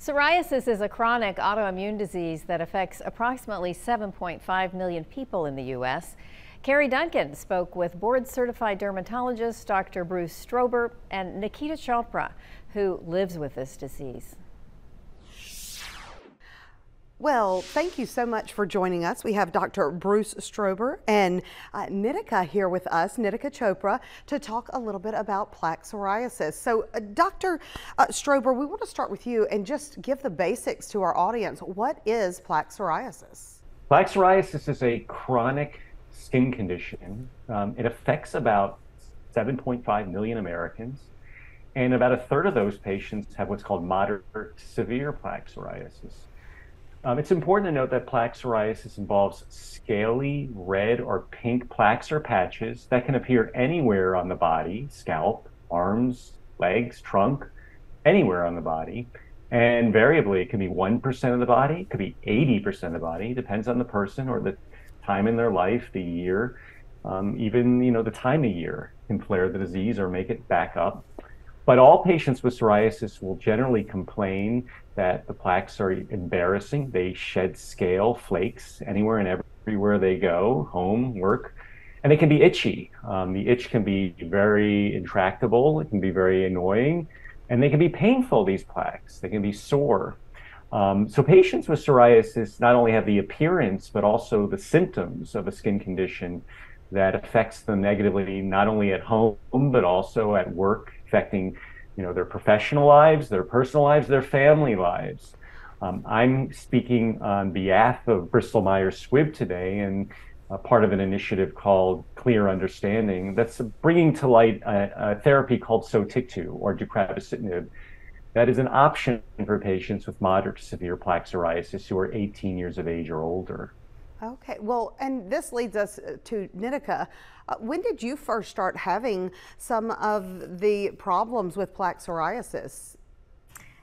Psoriasis is a chronic autoimmune disease that affects approximately 7.5 million people in the U.S. Carrie Duncan spoke with board certified dermatologist Dr. Bruce Strober and Nikita Chopra, who lives with this disease. Well, thank you so much for joining us. We have Dr. Bruce Strober and uh, Nitika here with us, Nitika Chopra, to talk a little bit about plaque psoriasis. So, uh, Dr. Uh, Strober, we want to start with you and just give the basics to our audience. What is plaque psoriasis? Plaque psoriasis is a chronic skin condition. Um, it affects about 7.5 million Americans, and about a third of those patients have what's called moderate to severe plaque psoriasis. Um, it's important to note that plaque psoriasis involves scaly red or pink plaques or patches that can appear anywhere on the body scalp, arms, legs, trunk, anywhere on the body. And variably, it can be 1% of the body, it could be 80% of the body, depends on the person or the time in their life, the year, um, even you know the time of year can flare the disease or make it back up. But all patients with psoriasis will generally complain that the plaques are embarrassing. They shed scale, flakes anywhere and everywhere they go, home, work, and they can be itchy. Um, the itch can be very intractable, it can be very annoying, and they can be painful, these plaques. They can be sore. Um, so patients with psoriasis not only have the appearance, but also the symptoms of a skin condition that affects them negatively, not only at home, but also at work, affecting you know, their professional lives, their personal lives, their family lives. Um, I'm speaking on behalf of Bristol Myers Squibb today and part of an initiative called Clear Understanding that's bringing to light a, a therapy called Sotyktu or deucravacitinib that is an option for patients with moderate to severe plaque psoriasis who are 18 years of age or older. Okay, well, and this leads us uh, to Nitika. Uh, when did you first start having some of the problems with plaque psoriasis?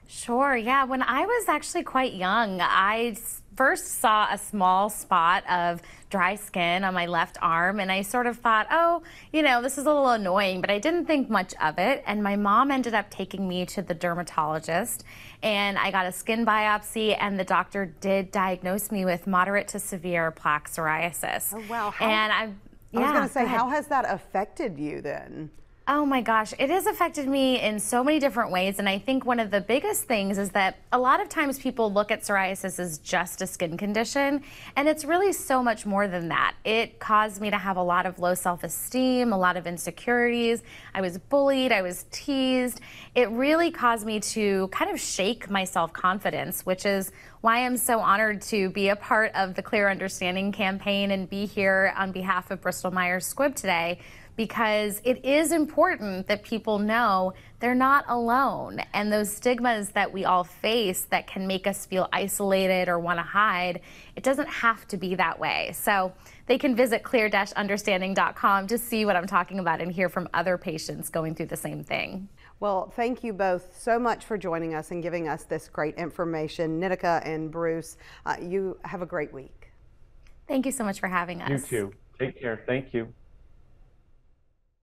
Sure, yeah. When I was actually quite young, I first saw a small spot of dry skin on my left arm and I sort of thought, oh, you know, this is a little annoying, but I didn't think much of it. And my mom ended up taking me to the dermatologist and I got a skin biopsy and the doctor did diagnose me with moderate to severe plaque psoriasis. Oh, wow. How, and I, yeah, I was going to say, how has that affected you then? Oh my gosh, it has affected me in so many different ways. And I think one of the biggest things is that a lot of times people look at psoriasis as just a skin condition, and it's really so much more than that. It caused me to have a lot of low self esteem, a lot of insecurities. I was bullied, I was teased. It really caused me to kind of shake my self confidence, which is why I'm so honored to be a part of the Clear Understanding campaign and be here on behalf of Bristol Myers Squibb today because it is important that people know they're not alone. And those stigmas that we all face that can make us feel isolated or want to hide, it doesn't have to be that way. So they can visit clear-understanding.com to see what I'm talking about and hear from other patients going through the same thing. Well, thank you both so much for joining us and giving us this great information. Nitika and Bruce, uh, you have a great week. Thank you so much for having us. You too. Take care. Thank you.